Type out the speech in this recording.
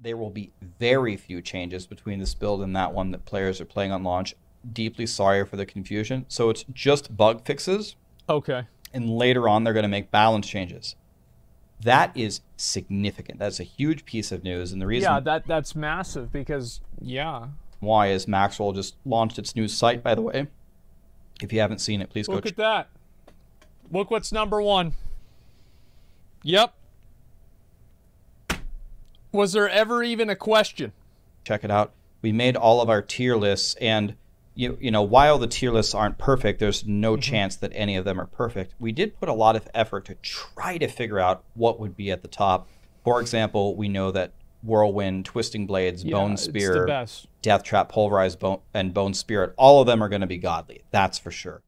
there will be very few changes between this build and that one that players are playing on launch. Deeply sorry for the confusion. So it's just bug fixes, Okay. and later on they're going to make balance changes. That is significant. That's a huge piece of news, and the reason Yeah, that that's massive because yeah. why is Maxroll just launched its new site. By the way, if you haven't seen it, please go Look at that. Look what's number one. Yep. Was there ever even a question? check it out. We made all of our tier lists, and you you know while the tier lists aren't perfect, there's no Mm-hmm. chance that any of them are perfect. We did put a lot of effort to try to figure out what would be at the top. For example, we know that Whirlwind, Twisting Blades, Yeah, Bone Spear. Death Trap, Pulverized Bone, and Bone Spirit, all of them are going to be godly. That's for sure.